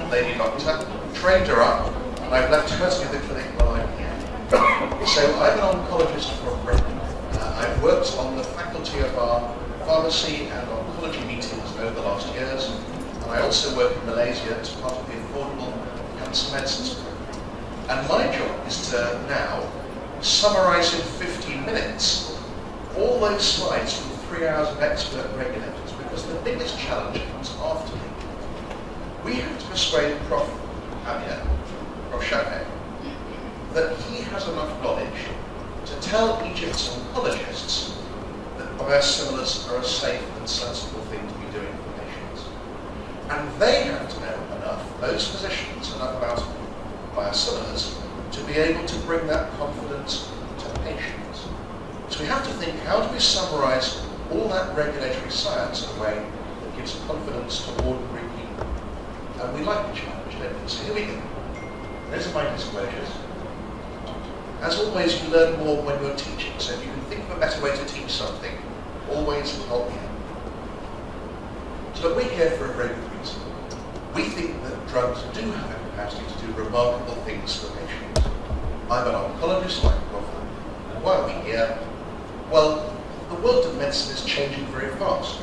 a lady doctor, trained her up, and I've left her do the clinic while I'm here. So I'm an oncologist from Britain. Uh, I've worked on the faculty of our pharmacy and oncology meetings over the last years, and I also work in Malaysia as part of the Affordable Cancer Medicines Program. And my job is to now summarize in 15 minutes all those slides from three hours of expert regulators, because the biggest challenge comes after. We have to persuade Prof. Amir, Prof. That he has enough knowledge to tell Egypt's oncologists that biosimilars are a safe and sensible thing to be doing for patients. And they have to know enough, those physicians, enough about biosimilars to be able to bring that confidence to patients. So we have to think, how do we summarize all that regulatory science in a way that gives confidence to ordinary? And we like the challenge, don't we? So here we go. Those are my disclosures. As always, you learn more when you're teaching, so if you can think of a better way to teach something, always help out. So we're here for a very good reason. We think that drugs do have a capacity to do remarkable things for patients. I'm an oncologist like Prof. And why are we here? Well, the world of medicine is changing very fast.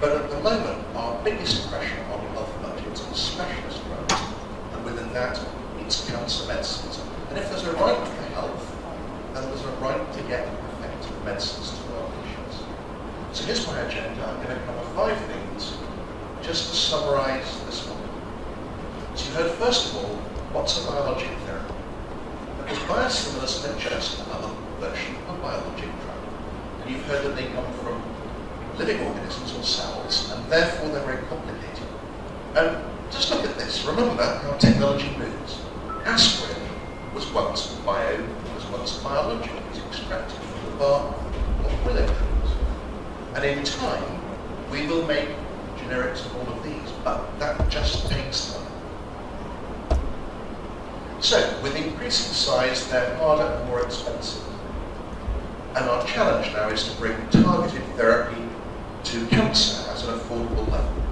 But at the moment, our biggest pressure on specialist drugs. And within that, it's cancer medicines. And if there's a right to health, then there's a right to get effective medicines to our patients. So here's my agenda. I'm going to cover five things just to summarize this one. So you heard first of all, what's a biologic therapy? Because biosimilars are just another version of a biologic drug. And you've heard that they come from living organisms or cells, and therefore they're very complicated. And just look at this. Remember how technology moves. Aspirin was once bio, was once biologic. It was extracted from the bark of willow trees. And in time, we will make generics of all of these, but that just takes time. So, with increasing size, they're harder and more expensive. And our challenge now is to bring targeted therapy to cancer at an affordable level.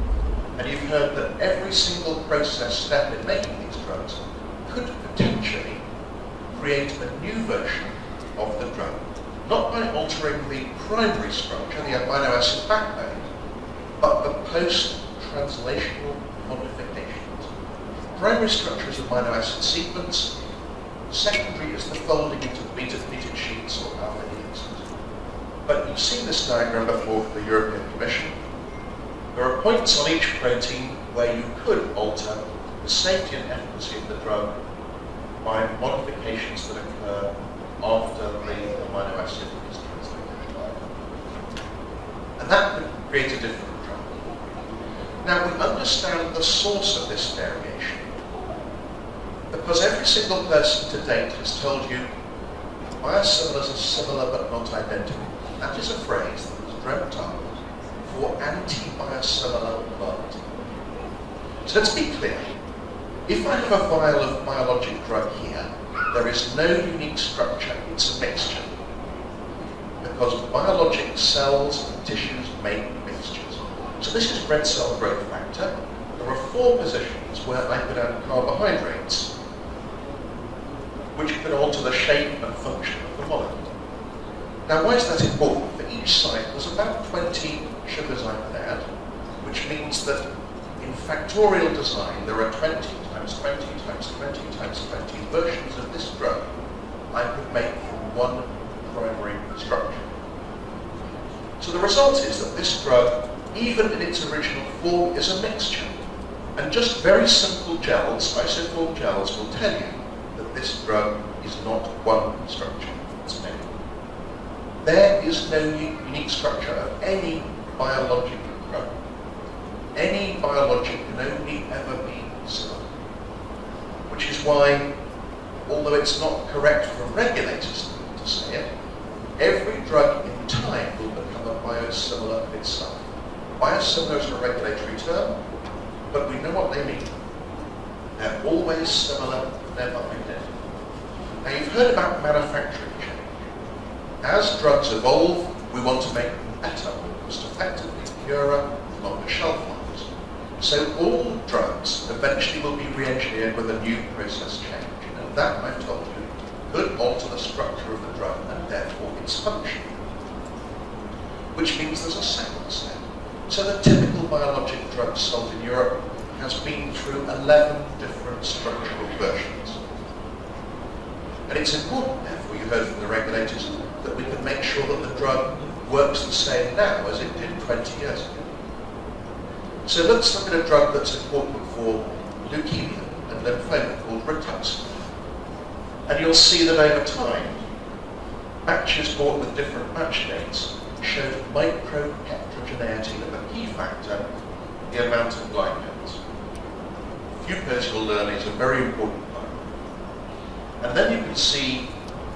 And you've heard that every single process step in making these drugs could potentially create a new version of the drug. Not by altering the primary structure, the amino acid backbone, but the post-translational modifications. Primary structure is the amino acid sequence. Secondary is the folding into beta-theta sheets or alpha helices. But you've seen this diagram before for the European Commission. There are points on each protein where you could alter the safety and efficacy of the drug by modifications that occur after the amino acid is translated. And that could create a different drug. Now we understand the source of this variation because every single person to date has told you biosimilars are similar but not identical. That is a phrase that was dreamt up for anti-biosimilar marketing. So let's be clear. If I have a vial of biologic drug here, there is no unique structure, it's a mixture. Because biologic cells and tissues make mixtures. So this is red cell growth factor. There are four positions where I could add carbohydrates, which could alter the shape and function of the molecule. Now why is that important? Each site there's about 20 sugars can add, which means that in factorial design there are 20 times 20 times 20 times 20 versions of this drug I could make from one primary structure. So the result is that this drug, even in its original form, is a mixture. And just very simple gels, isoform gels, will tell you that this drug is not one structure. There is no unique structure of any biologic drug. Any biologic can only ever be similar. Which is why, although it's not correct for regulators to say it, every drug in time will become a biosimilar of itself. Biosimilar is a regulatory term, but we know what they mean. They're always similar, never identical. Now you've heard about manufacturing. As drugs evolve, we want to make them better, most effectively, purer, longer shelf lives. So all drugs eventually will be re-engineered with a new process change. And that, I've told you, could alter the structure of the drug and therefore its function. Which means there's a second step. So the typical biologic drug sold in Europe has been through 11 different structural versions. And it's important, therefore, you heard from the regulators, that we can make sure that the drug works the same now as it did 20 years ago. So let's look at a drug that's important for leukemia and lymphoma called rituximab. And you'll see that over time, batches bought with different batch dates showed microheterogeneity of a key factor, the amount of glycans. Fucose, you'll learn, is a very important part. And then you can see,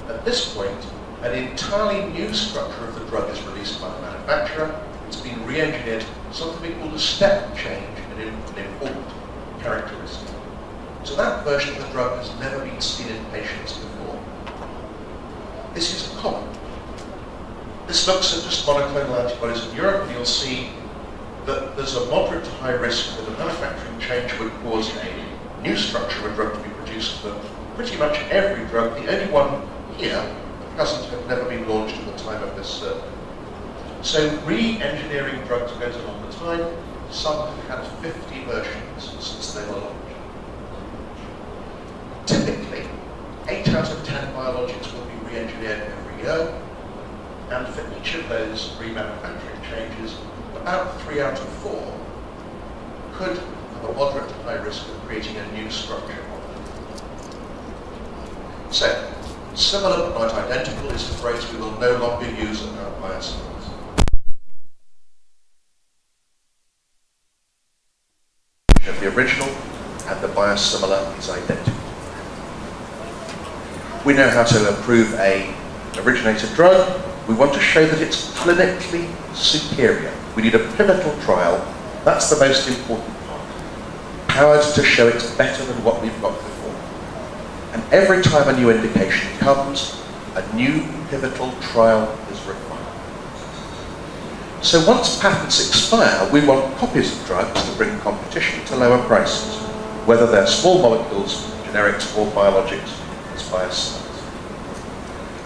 at this point, an entirely new structure of the drug is released by the manufacturer. It's been re-engineered, something we call a step change in an important characteristic. So that version of the drug has never been seen in patients before. This is common. This looks at just monoclonal antibodies in Europe, and you'll see that there's a moderate to high risk that a manufacturing change would cause a new structure of a drug to be produced for pretty much every drug. The only one here hasn't have never been launched at the time of this survey. So re-engineering drugs goes on all the time. Some have had 50 versions since they were launched. Typically, 8 out of 10 biologics will be re-engineered every year, and for each of those remanufacturing changes, about 3 out of 4 could have a moderate high risk of creating a new structure. So, similar is a phrase we will no longer use about biosimilars. Of the original and the biosimilar is identical. We know how to approve a originator drug. We want to show that it's clinically superior. We need a pivotal trial. That's the most important part. Powered to show it's better than what we've got before. And every time a new indication comes, a new pivotal trial is required. So once patents expire, we want copies of drugs to bring competition to lower prices, whether they're small molecules, generics, or biologics, as.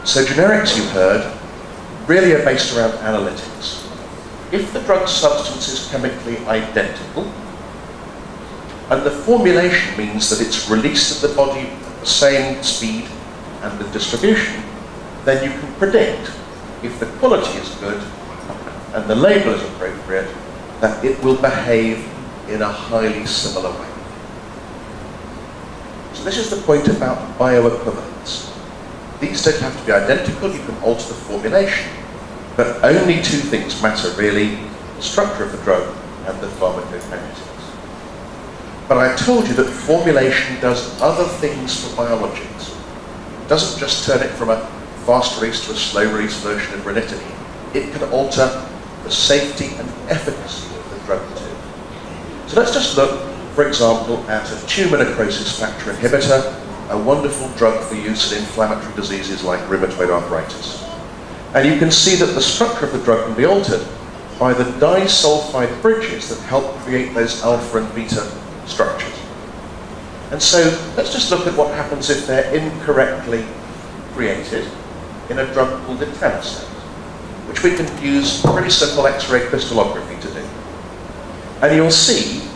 So generics, you've heard, really are based around analytics. If the drug substance is chemically identical, and the formulation means that it's released in the body at the same speed and the distribution, then you can predict if the quality is good and the label is appropriate, that it will behave in a highly similar way. So this is the point about bioequivalence. These don't have to be identical, you can alter the formulation, but only two things matter really, the structure of the drug and the pharmacokinetics. But I told you that formulation does other things for biologics. It doesn't just turn it from a fast release to a slow release version of ranitidine. It can alter the safety and efficacy of the drug too. So let's just look, for example, at a tumor necrosis factor inhibitor, a wonderful drug for use in inflammatory diseases like rheumatoid arthritis. And you can see that the structure of the drug can be altered by the disulfide bridges that help create those alpha and beta structures. And so let's just look at what happens if they're incorrectly created in a drug called etanercept, which we can use pretty simple X-ray crystallography to do. And you'll see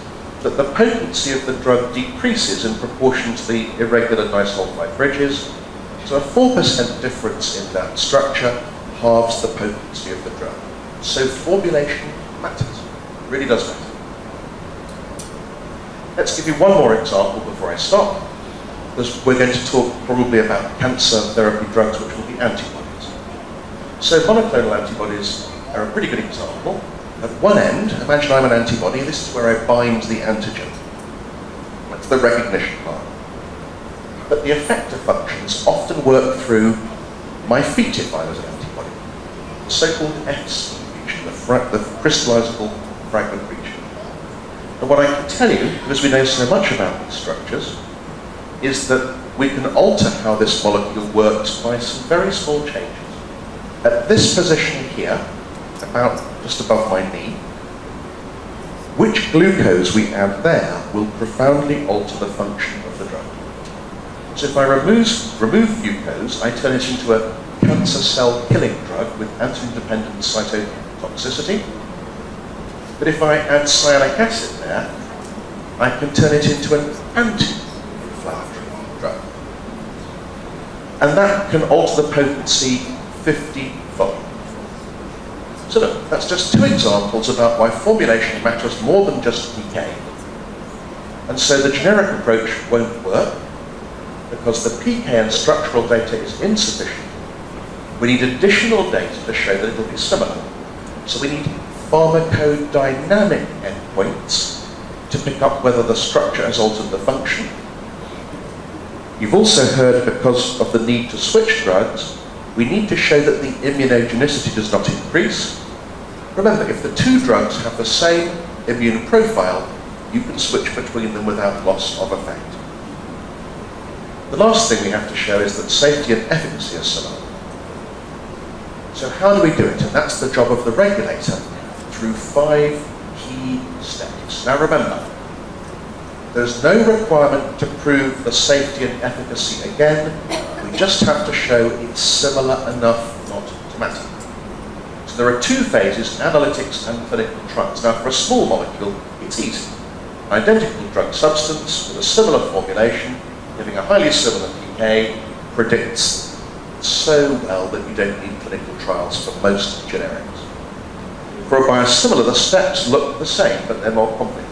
that the potency of the drug decreases in proportion to the irregular disulfide bridges. So a 4% difference in that structure halves the potency of the drug. So formulation matters, it really does matter. Let's give you one more example before I stop, because we're going to talk probably about cancer therapy drugs, which will antibodies. So monoclonal antibodies are a pretty good example. At one end, imagine I'm an antibody, this is where I bind the antigen. That's the recognition part. But the effector functions often work through my feet if I was an antibody. The so-called Fc region, the, the crystallizable fragment region. And what I can tell you, because we know so much about these structures, is that we can alter how this molecule works by some very small changes. At this position here, about just above my knee, which glucose we add there will profoundly alter the function of the drug. So if I remove, remove fucose, I turn it into a cancer cell killing drug with antigen-dependent cytotoxicity. But if I add sialic acid there, I can turn it into an anti-inflammatory drug. And that can alter the potency 50-fold. So look, that's just two examples about why formulation matters more than just PK. And so the generic approach won't work because the PK and structural data is insufficient. We need additional data to show that it will be similar. So we need pharmacodynamic endpoints to pick up whether the structure has altered the function. You've also heard because of the need to switch drugs, we need to show that the immunogenicity does not increase. Remember, if the two drugs have the same immune profile, you can switch between them without loss of effect. The last thing we have to show is that safety and efficacy are similar. So how do we do it? And that's the job of the regulator through five key steps. Now remember, there's no requirement to prove the safety and efficacy again. We just have to show it's similar enough not to matter. So there are two phases, analytics and clinical trials. Now for a small molecule, it's easy. Identical drug substance with a similar formulation, giving a highly similar PK, predicts so well that you don't need clinical trials for most generics. For a biosimilar, the steps look the same, but they're more complicated.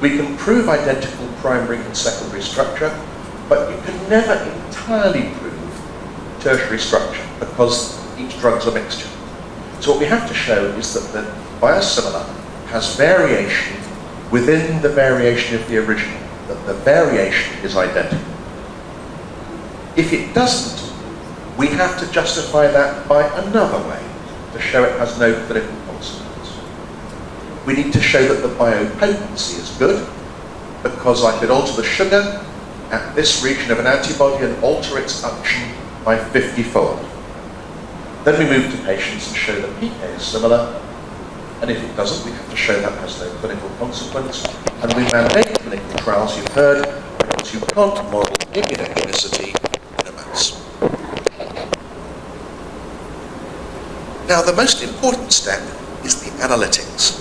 We can prove identical primary and secondary structure, but you can never entirely prove tertiary structure because each drug's a mixture. So what we have to show is that the biosimilar has variation within the variation of the original, that the variation is identical. If it doesn't, we have to justify that by another way to show it has no consequence. We need to show that the biopotency is good because I could alter the sugar at this region of an antibody and alter its action by 50-fold. Then we move to patients and show that PK is similar, and if it doesn't, we have to show that has no clinical consequence. And we mandate clinical trials, you've heard, because you can't model immunogenicity in a mouse. Now, the most important step is the analytics.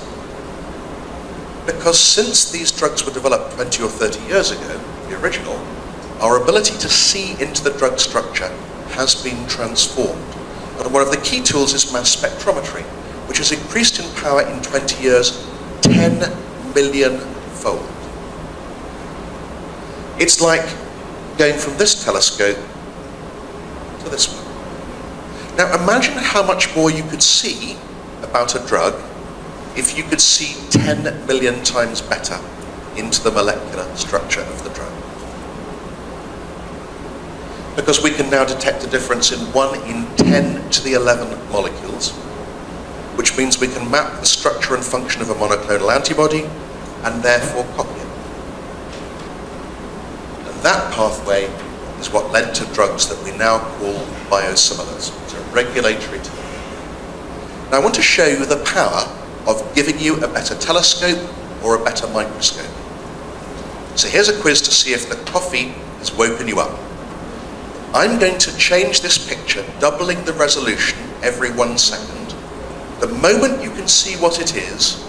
Because since these drugs were developed 20 or 30 years ago, the original, our ability to see into the drug structure has been transformed. And one of the key tools is mass spectrometry, which has increased in power in 20 years 10 million fold. It's like going from this telescope to this one. Now imagine how much more you could see about a drug if you could see 10 million times better into the molecular structure of the drug. Because we can now detect a difference in 1 in 10 to the 11 molecules, which means we can map the structure and function of a monoclonal antibody and therefore copy it. And that pathway is what led to drugs that we now call biosimilars. It's a regulatory term. Now I want to show you the power of giving you a better telescope or a better microscope. So here's a quiz to see if the coffee has woken you up. I'm going to change this picture, doubling the resolution every one second. The moment you can see what it is,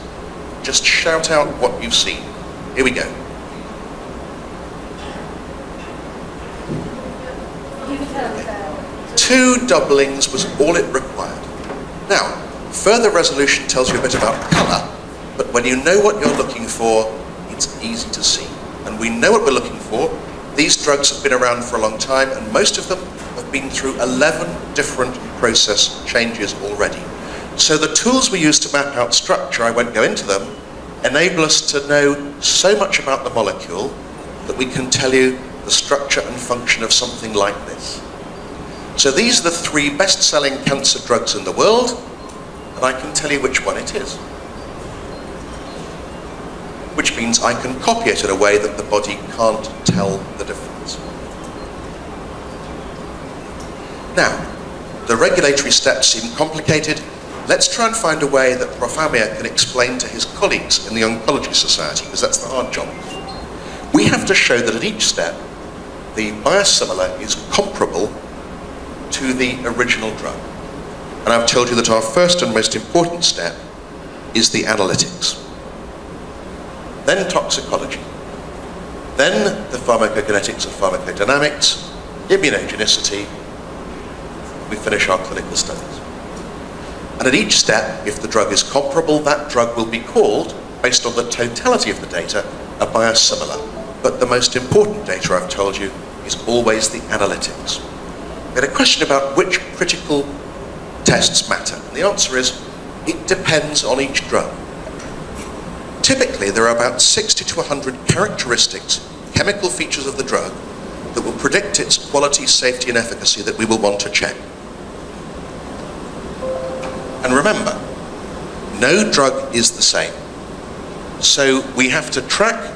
just shout out what you've seen. Here we go. Two doublings was all it required. Now, further resolution tells you a bit about colour, but when you know what you're looking for, it's easy to see. And we know what we're looking for. These drugs have been around for a long time, and most of them have been through 11 different process changes already. So the tools we use to map out structure, I won't go into them, enable us to know so much about the molecule that we can tell you the structure and function of something like this. So these are the three best-selling cancer drugs in the world, and I can tell you which one it is. Which means I can copy it in a way that the body can't tell the difference. Now, the regulatory steps seem complicated, let's try and find a way that Prof. Amir can explain to his colleagues in the Oncology Society, because that's the hard job. We have to show that at each step, the biosimilar is comparable to the original drug. And I've told you that our first and most important step is the analytics. Then toxicology. Then the pharmacokinetics and pharmacodynamics, immunogenicity, we finish our clinical studies. And at each step, if the drug is comparable, that drug will be called, based on the totality of the data, a biosimilar. But the most important data I've told you is always the analytics. We had a question about which critical tests matter. And the answer is, it depends on each drug. Typically, there are about 60 to 100 characteristics, chemical features of the drug, that will predict its quality, safety, and efficacy that we will want to check. And remember, no drug is the same. So we have to track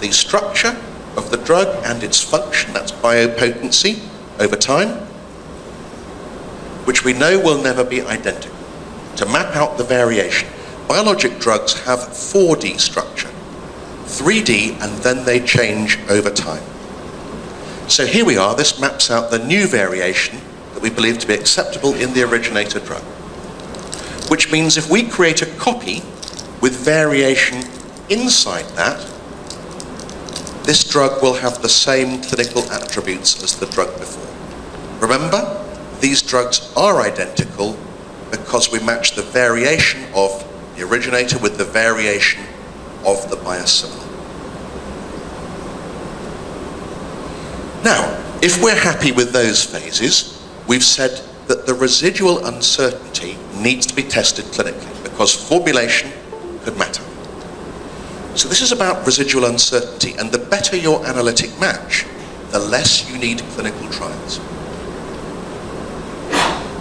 the structure of the drug and its function, that's biopotency, over time, which we know will never be identical. To map out the variation, biologic drugs have 4D structure, 3D, and then they change over time. So here we are, this maps out the new variation that we believe to be acceptable in the originator drug which means if we create a copy with variation inside that, this drug will have the same clinical attributes as the drug before. Remember, these drugs are identical because we match the variation of the originator with the variation of the biosimilar. Now, if we're happy with those phases, we've said that the residual uncertainty needs to be tested clinically because formulation could matter. So this is about residual uncertainty and the better your analytic match, the less you need clinical trials.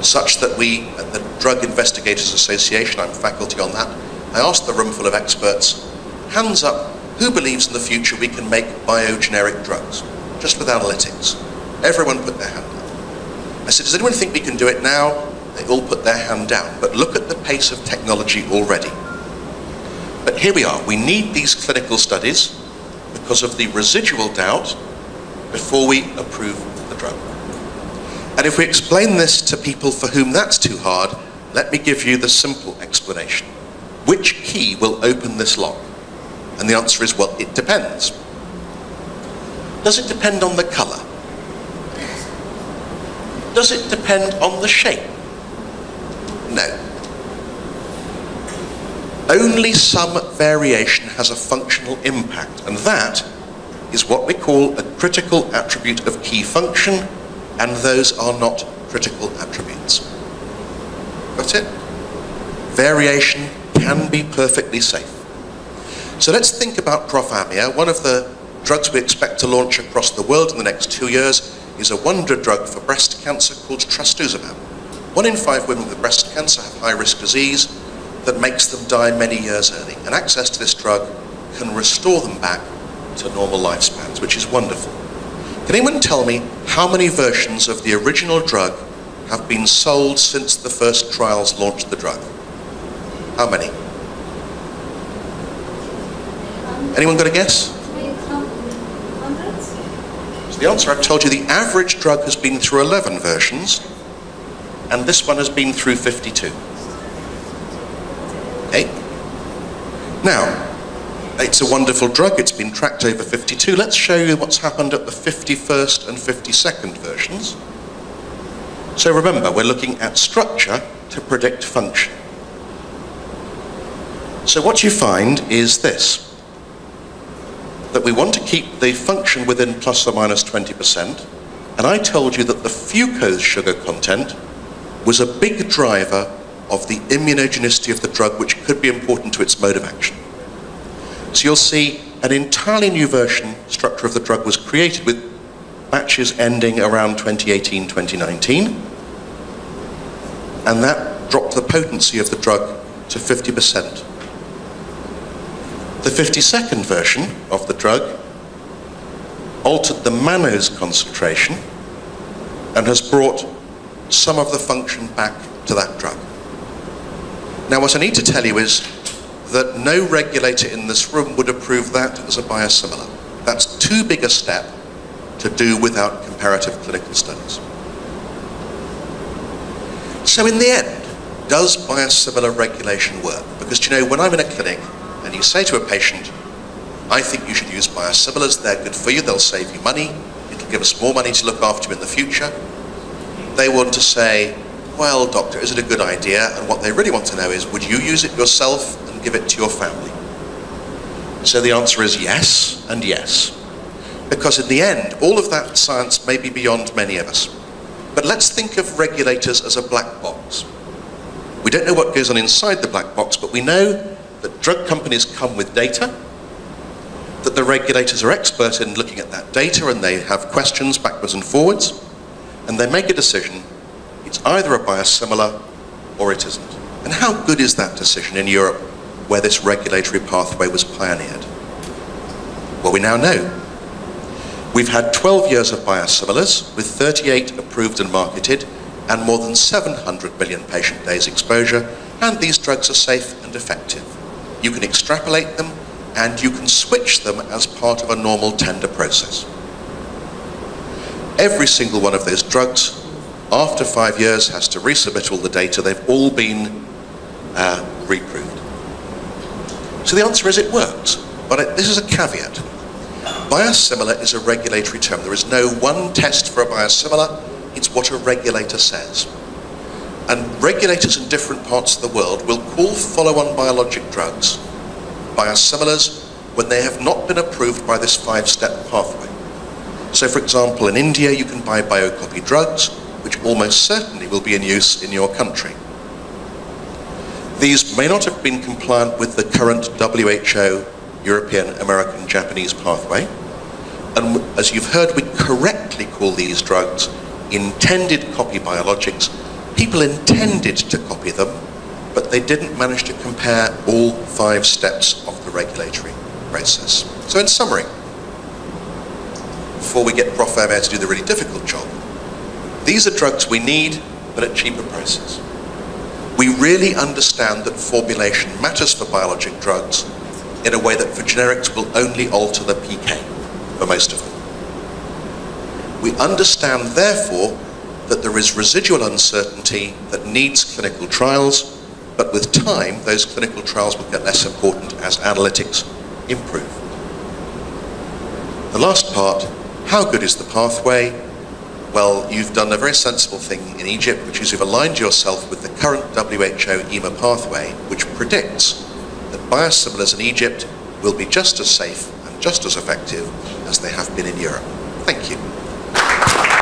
Such that we, at the Drug Investigators Association, I'm faculty on that, I asked the room full of experts, hands up, who believes in the future we can make biogeneric drugs, just with analytics? Everyone put their hand up. I said, does anyone think we can do it now? They all put their hand down. But look at the pace of technology already. But here we are. We need these clinical studies because of the residual doubt before we approve the drug. And if we explain this to people for whom that's too hard, let me give you the simple explanation. Which key will open this lock? And the answer is, well, it depends. Does it depend on the color? Does it depend on the shape? No. Only some variation has a functional impact, and that is what we call a critical attribute of key function, and those are not critical attributes. Got it? Variation can be perfectly safe. So let's think about Prof. Amir. One of the drugs we expect to launch across the world in the next two years is a wonder drug for breast cancer called trastuzumab. One in five women with breast cancer have high-risk disease that makes them die many years early. And access to this drug can restore them back to normal lifespans, which is wonderful. Can anyone tell me how many versions of the original drug have been sold since the first trials launched the drug? How many? Anyone got a guess? So the answer I've told you, the average drug has been through 11 versions, and this one has been through 52. Okay? Now, it's a wonderful drug, it's been tracked over 52. Let's show you what's happened at the 51st and 52nd versions. So remember, we're looking at structure to predict function. So what you find is this, that we want to keep the function within plus or minus 20%, and I told you that the fucose sugar content was a big driver of the immunogenicity of the drug, which could be important to its mode of action. So you'll see an entirely new version structure of the drug was created with batches ending around 2018, 2019, and that dropped the potency of the drug to 50%. The 52nd version of the drug altered the mannose concentration and has brought some of the function back to that drug. Now what I need to tell you is that no regulator in this room would approve that as a biosimilar. That's too big a step to do without comparative clinical studies. So in the end, does biosimilar regulation work? Because you know, when I'm in a clinic and you say to a patient, I think you should use biosimilars, they're good for you, they'll save you money, it'll give us more money to look after you in the future. They want to say, well, doctor, is it a good idea? And what they really want to know is, would you use it yourself give it to your family? So the answer is yes and yes. Because in the end, all of that science may be beyond many of us. But let's think of regulators as a black box. We don't know what goes on inside the black box, but we know that drug companies come with data, that the regulators are expert in looking at that data and they have questions backwards and forwards, and they make a decision. It's either a biosimilar or it isn't. And how good is that decision in Europe where this regulatory pathway was pioneered? Well, we now know. We've had 12 years of biosimilars with 38 approved and marketed and more than 700 million patient days exposure, and these drugs are safe and effective. You can extrapolate them and you can switch them as part of a normal tender process. Every single one of those drugs, after five years, has to resubmit all the data. They've all been uh, reproved. So the answer is it works, but it, this is a caveat. Biosimilar is a regulatory term. There is no one test for a biosimilar, it's what a regulator says. And regulators in different parts of the world will call follow-on biologic drugs biosimilars when they have not been approved by this five-step pathway. So for example, in India you can buy biocopy drugs, which almost certainly will be in use in your country. These may not have been compliant with the current WHO European, American, Japanese pathway. And as you've heard, we correctly call these drugs intended copy biologics. People intended to copy them, but they didn't manage to compare all five steps of the regulatory process. So in summary, before we get Prof. Vermeer to do the really difficult job, these are drugs we need, but at cheaper prices. We really understand that formulation matters for biologic drugs, in a way that for generics will only alter the PK for most of them. We understand, therefore, that there is residual uncertainty that needs clinical trials, but with time, those clinical trials will get less important as analytics improve. The last part, how good is the pathway? Well, you've done a very sensible thing in Egypt, which is you've aligned yourself with the current WHO EMA pathway, which predicts that biosimilars in Egypt will be just as safe and just as effective as they have been in Europe. Thank you.